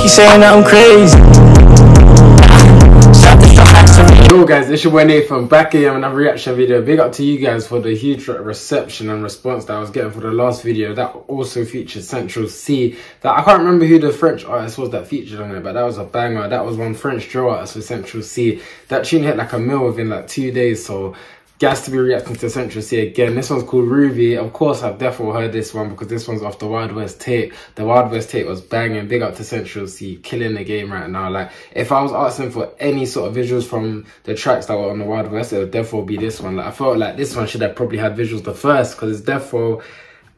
keep saying that I'm crazy. Yo guys, it's your boy back with another reaction video. Big up to you guys for the huge reception and response that I was getting for the last video. That also featured Central Cee. That I can't remember who the French artist was that featured on it, but that was a banger. That was one French drill artist for Central Cee. That tune hit like a mill within like two days, so Gas to be reacting to Central Cee again. This one's called Ruby. Of course, I've definitely heard this one because this one's off the Wild West tape. The Wild West tape was banging. Big up to Central Cee, killing the game right now. Like, if I was asking for any sort of visuals from the tracks that were on the Wild West, it would definitely be this one. Like, I felt like this one should have probably had visuals the first because it's definitely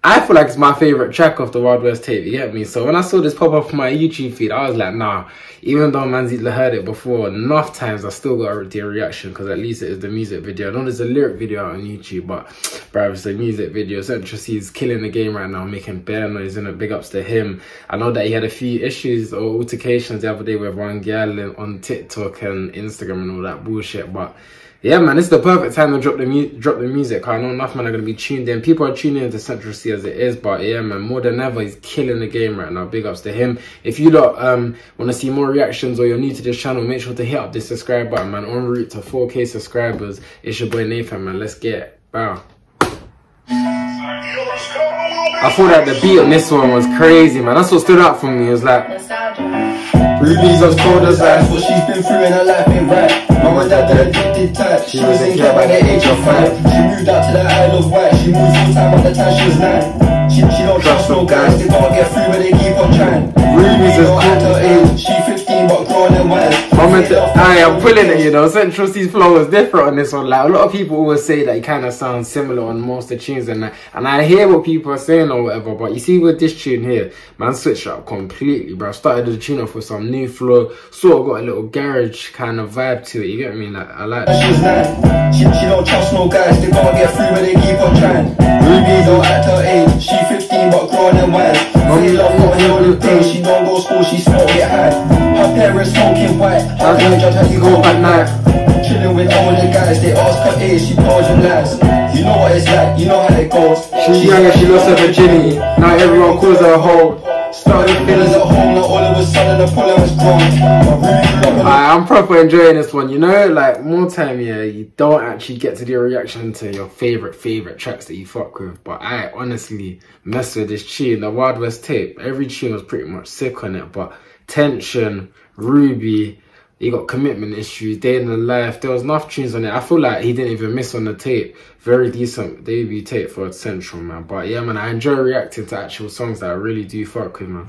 I feel like it's my favorite track of the Wild West tape, you get me? So when I saw this pop up on my YouTube feed, I was like, nah, even though man's heard it before enough times, I still got a reaction because at least it is the music video. I know there's a lyric video on YouTube, but bro, it's a music video. Central Cee's killing the game right now, making bare noise and a big ups to him. I know that he had a few issues or altercations the other day with one girl on TikTok and Instagram and all that bullshit, but yeah, man, is the perfect time to drop the drop the music. I know enough man are gonna be tuned in. People are tuning into Central Cee as it is, but yeah, man, more than ever, he's killing the game right now. Big ups to him. If you lot um want to see more reactions or you're new to this channel, make sure to hit up the subscribe button, man. En route to 4K subscribers. It's your boy Nathan, man. Let's get it. Bow. I thought that the beat on this one was crazy, man. That's what stood out for me. It was like. Ruby's as cold as ice, what she's been through in her life ain't right. Mom and dad did addicted tight, she was in care by the age of five. She moved out to the Isle of Wight, she moved full time at the time she was nine. She, she don't trust no guys, they don't get through but they keep on trying. Ruby's as cold as age, she 15 but growing and wise. I am pulling it, you know. Central Cee's flow is different on this one. Like a lot of people always say that it kind of sounds similar on most of the tunes, and that, and I hear what people are saying or whatever. But you see, with this tune here, man, switched up completely, bro. I started the tune off with some new flow, sort of got a little garage kind of vibe to it. You get what I mean? Like I like. She's nine. She, she don't trust no guys. They can't get through, but they keep on trying. Ruby don't act her age. She 15 but growing and wise. Say love not here all the day. She don't go school. She smoke get high. Parents smoking white. How can I judge how you go at night? Chilling with all the guys, they ask her age, she you lies. You know what it's like, you know how it goes. She's young and she lost her virginity. Now everyone calls her a hoe. Started feelings at home, now all of a sudden the problem is grown. I'm proper enjoying this one, you know, like more time, yeah, you don't actually get to do a reaction to your favorite, favorite tracks that you fuck with. But I honestly mess with this tune, the Wild West tape. Every tune was pretty much sick on it, but Tension, Ruby, he got commitment issues, day in the life. There was enough tunes on it. I feel like he didn't even miss on the tape. Very decent debut tape for Central, man. But yeah, man, I enjoy reacting to actual songs that I really do fuck with, man.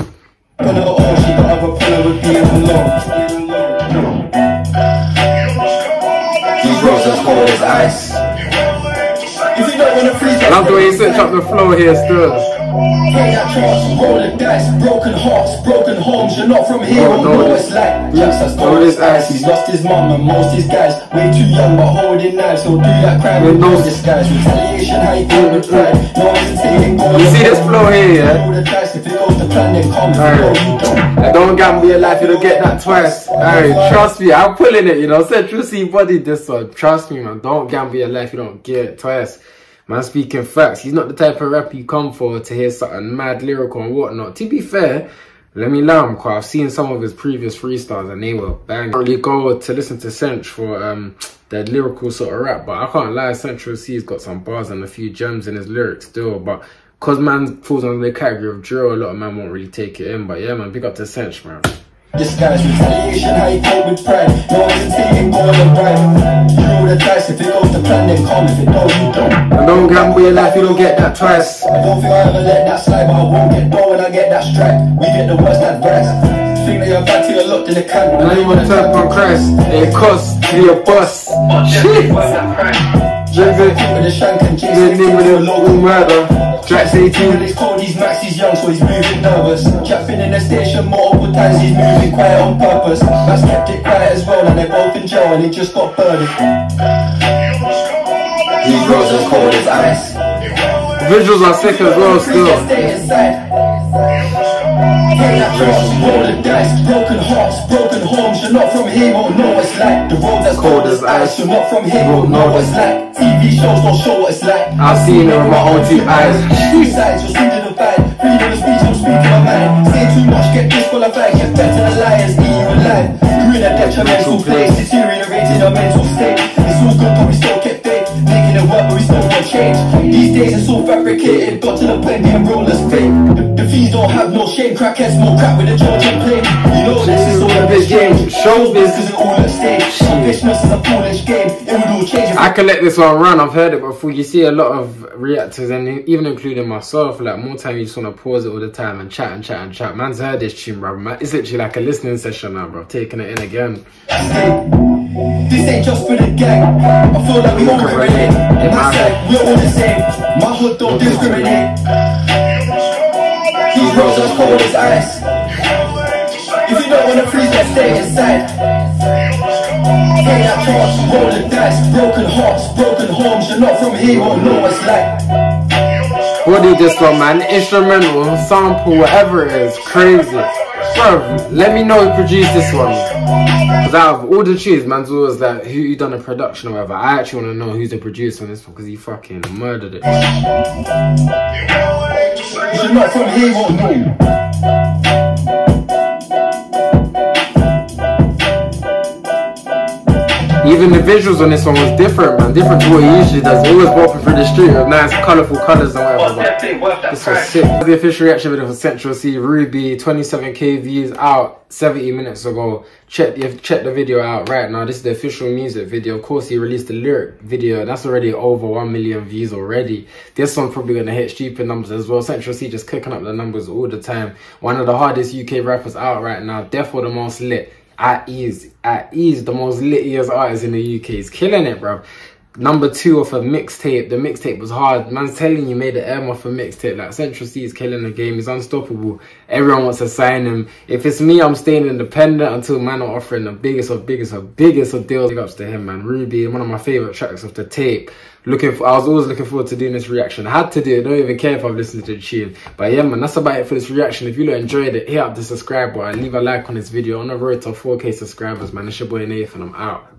I love the way he switch up the flow here still. Play that trance, roll the dice, broken hearts, broken homes. You're not from here, oh, no, know it's like. Jax has told his eyes, he's lost his mum and most his guys. Way too young, but holding knives. He'll do that crime with no disguise. Retaliation, how you deal with pride. No hesitating. You see this flow here, yeah? Roll the dice, if it goes to plan, then come. Right. Don't gamble your life, you don't get that twice. Alright, trust me, I'm pulling it, you know. Central Cee body this one. Trust me, man. Don't gamble your life, you don't get it twice. Man speaking facts. He's not the type of rapper you come for to hear something mad lyrical and whatnot. To be fair, let me lie, because I've seen some of his previous freestyles and they were bang. I really go to listen to Cench for um, the lyrical sort of rap, but I can't lie, Central Cee's got some bars and a few gems in his lyrics still, but because man falls under the category of drill, a lot of man won't really take it in, but yeah man, pick up to Cench, man. Disguise retaliation, how you cope with pride. No hesitating, on the ride You roll the dice, if it goes to plan then come If it don't, you don't. And don't gamble your life, you don't get that twice I don't think I ever let that slide But I won't get dough when I get that strike. We get the worst advice Think that you're back till you're locked in the can. Now you wanna turn on Christ. It costs to be a boss. Shit Drink it with the shank and chase The name of the local murder Drax 18. It's cold, he's max, he's young, so he's moving nervous. Been in the station multiple times, he's moving quiet on purpose. Max kept it quiet as well, and they're both in jail, and he just got burned. These girls as cold as ice. Visuals are sick as well, still. Roll the dice, broken hearts, broken homes. You're not from here, won't know what it's like. The road that's cold as ice. You're not from here, won't know what it's like. TV shows don't show what it's like. I've seen it with my own two eyes. Two sides, you're speaking of bad. Freedom of speech, I'm speaking my mind. Say too much, get disqualified. Get better than the liars, leave you alive. We're in a detrimental place, deteriorating our mental state. It's all good, but we still get faith. Making it work, but we still want change. These days it's all fabricated, got to the point being real as fake. The, the fiends don't have shame, crackheads more crap with a Georgian plane. You know this is all a big game. Showbiz isn't all at stake. Selfishness is a foolish game. It would all change I can let this one run. I've heard it before. You see a lot of reactors, and even including myself. Like more time, you just want to pause it all the time and chat and chat and chat. Man's heard this tune, bro. Man, it's literally like a listening session now, bro. Taking it in again. This ain't just for the gang. I feel like we all relate. My side, we're all the same. My hood don't discriminate. Roads are cold as ice. If you don't wanna freeze, then stay inside. Play that chance, roll the dice. Broken hearts, broken homes. You're not from here, won't know what's like. What did this one, man? Instrumental, sample, whatever it is. Crazy. Bro, let me know who produced this one. Because out of all the tunes, man's always like, who you done the production or whatever. I actually want to know who's the producer on this one because he fucking murdered it. Even the visuals on this one was different, man. Different to what he usually does. He always walking through the street with nice, colourful colours and whatever. But this was sick. The official reaction video for Central Cee, Ruby, 27k views out 70 minutes ago. Check the check the video out right now. This is the official music video. Of course, he released the lyric video. That's already over 1 million views already. This one's probably gonna hit stupid numbers as well. Central Cee just cooking up the numbers all the time. One of the hardest UK rappers out right now. Therefore, the most lit at ease, at ease, the most littiest artist in the UK. He's killing it, bro. Number two off a mixtape. The mixtape was hard. Man's telling you, made the M off a mixtape. Like Central Cee is killing the game. He's unstoppable. Everyone wants to sign him. If it's me, I'm staying independent until man are offering the biggest of biggest of biggest of deals. Big ups to him, man. Ruby, one of my favorite tracks of the tape. Looking for, I was always looking forward to doing this reaction. I had to do it. Don't even care if I've listened to the tune. But yeah, man, that's about it for this reaction. If you enjoyed it, hit up the subscribe button, leave a like on this video. On the road to 4K subscribers, man. It's your boy Nathan. I'm out.